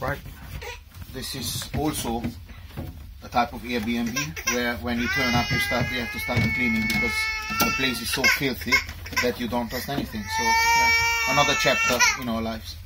Right. this is also a type of Airbnb where when you turn up, you start you have to start cleaning because the place is so filthy that you don't trust anything. So yeah, another chapter in our lives.